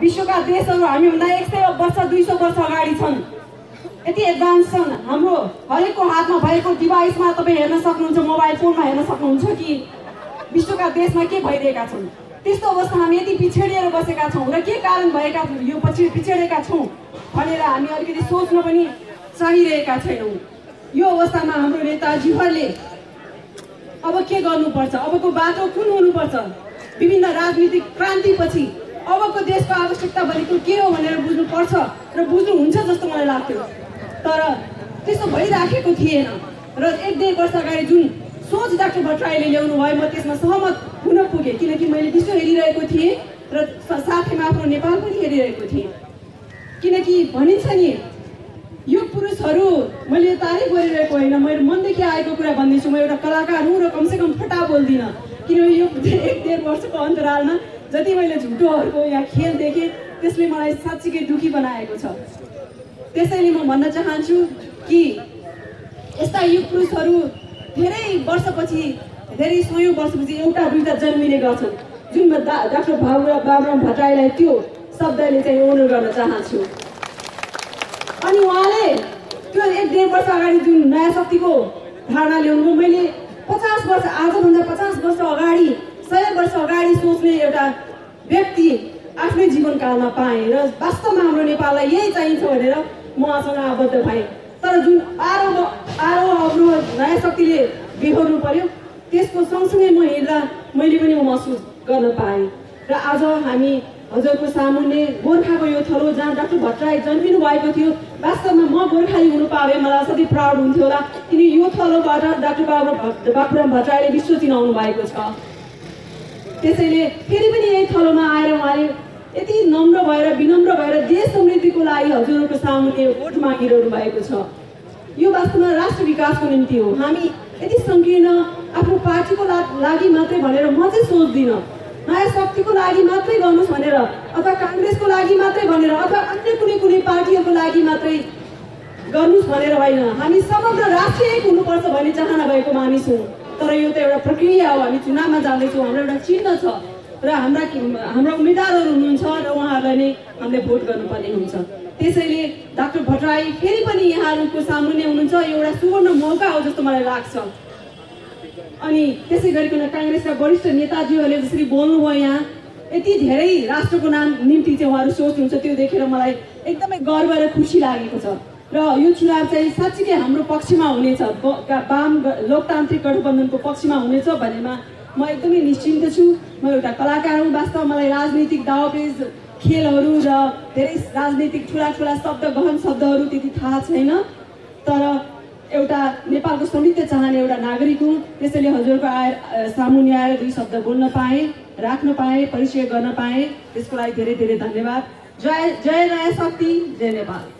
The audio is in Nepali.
विश्वका देशहरू हामीभन्दा एक सय वर्ष दुई सय वर्ष अगाडि छन्। यति एडभान्स छन्। हाम्रो हरेकको हातमा भएको डिभाइसमा तपाईँ हेर्न सक्नुहुन्छ मोबाइल फोनमा हेर्न सक्नुहुन्छ कि विश्वका देशमा के भइरहेका छन्। त्यस्तो अवस्था हामी यति पिछडिएर बसेका छौँ र के कारण भएका यो पछि पिछडेका छौँ भनेर हामी अलिकति सोच्न पनि चाहिरहेका छैनौँ। यो अवस्थामा हाम्रो नेताजीहरूले अब के गर्नुपर्छ? अबको बाटो कुन हुनुपर्छ? विभिन्न राजनीतिक क्रान्तिपछि अबको देशको आवश्यकता भनेको के हो भनेर बुझ्नुपर्छ र बुझ्नुहुन्छ जस्तो मलाई लाग्थ्यो। तर त्यस्तो भइराखेको थिएन। र एक डेढ वर्ष अगाडि जुन सोच डाक्टर भट्टराईले ल्याउनु भयो म त्यसमा सहमत हुन पुगेँ। किनकि मैले विश्व हेरिरहेको थिएँ र साथैमा आफ्नो नेपाल पनि हेरिरहेको थिएँ। किनकि भनिन्छ नि यो पुरुषहरू मैले तारिफ गरिरहेको होइन मैले मनदेखि आएको कुरा भन्दैछु म एउटा कलाकार हुँ र कमसेकम फटा बोल्दिनँ। किनभने यो एक डेढ वर्षको अन्तरालमा जति मैले झुटोहरूको यहाँ खेल देखेँ त्यसले मलाई साँच्चीकै दुखी बनाएको छ। त्यसैले म भन्न चाहन्छु कि यस्ता युग पुरुषहरू धेरै वर्षपछि धेरै सयौँ वर्षपछि एउटा दुईवटा जन्मिने गर्छन् जुन म डा डाक्टर बाबुरा बाबुराम भट्टराईलाई त्यो शब्दले चाहिँ ओनर गर्न चाहन्छु। अनि उहाँले त्यो एक डेढ वर्ष अगाडि जुन नयाँ शक्तिको धारणा ल्याउनु मैले पचास वर्ष आजभन्दा पचास वर्ष अगाडि सय वर्ष अगाडि सोच्ने एउटा व्यक्ति आफ्नै जीवनकालमा पाएँ र वास्तवमा हाम्रो नेपाललाई यही चाहिन्छ भनेर म उहाँसँग आबद्ध भएँ। तर जुन आरोह आरोह अवरोह नयाँ शक्तिले बिहोर्नु पर्यो त्यसको सँगसँगै म हिँड्दा मैले पनि महसुस गर्न पाएँ। र आज हामी हजुरको सामुन्ने गोर्खाको यो थलो जहाँ डाक्टर भट्टराई जन्मिनु भएको थियो वास्तवमा म गोर्खाली हुनु पाएँ मलाई असाध्यै प्राउड हुन्थ्यो होला। किन यो थलोबाट डाक्टर बाबु बाबुराम भट्टराईले विश्व चिनाउनु भएको छ। त्यसैले फेरि पनि यही थलोमा आएर उहाँले यति नम्र भएर विनम्र भएर देश समृद्धिको लागि हजुरहरूको सामुन्ने भोट मागिरहनु भएको छ। यो वास्तवमा राष्ट्र विकासको निम्ति हो। हामी यति सङ्कीर्ण आफ्नो पार्टीको लागि मात्रै भनेर म चाहिँ सोच्दिनँ। नयाँ शक्तिको लागि मात्रै गर्नुहोस् भनेर अथवा काङ्ग्रेसको लागि मात्रै भनेर अथवा अन्य कुनै कुनै पार्टीहरूको लागि मात्रै गर्नुहोस् भनेर होइन। हामी समग्र राष्ट्र एक हुनुपर्छ भन्ने चाहना भएको मानिस हौँ। तर यो त एउटा प्रक्रिया हो हामी चुनावमा जाँदैछौँ हाम्रो एउटा चिन्ह छ। र हाम्रा हाम्रा उम्मेदवारहरू हुनुहुन्छ र उहाँहरूलाई नै हामीले भोट गर्नुपर्ने हुन्छ। त्यसैले डाक्टर भट्टराई फेरि पनि यहाँहरूको सामुन्ने हुनुहुन्छ यो एउटा सुवर्ण मौका हो जस्तो मलाई लाग्छ। अनि त्यसै गरिकन काङ्ग्रेसका वरिष्ठ नेताजीहरूले जसरी बोल्नुभयो यहाँ यति धेरै राष्ट्रको नाम निम्ति चाहिँ उहाँहरू सोच्नुहुन्छ त्यो देखेर मलाई एकदमै गर्व र खुसी लागेको छ। र यो चुनाव चाहिँ साँच्चीकै हाम्रो पक्षमा हुनेछ। वाम लोकतान्त्रिक गठबन्धनको पक्षमा हुनेछ भन्नेमा म एकदमै निश्चिन्त छु। म एउटा कलाकार हुँ वास्तव मलाई राजनीतिक दावपेज खेलहरू र धेरै राजनीतिक ठुला ठुला शब्द गहन शब्दहरू त्यति थाहा छैन। तर एउटा नेपालको समृद्ध चाहने एउटा नागरिक हुँ। त्यसैले हजुरको आएर सामुन्ने आएर दुई शब्द बोल्न पाएँ राख्न पाएँ परिचय गर्न पाएँ। त्यसको लागि धेरै धेरै धन्यवाद। जय जय नयाँ शक्ति जय नेपाल।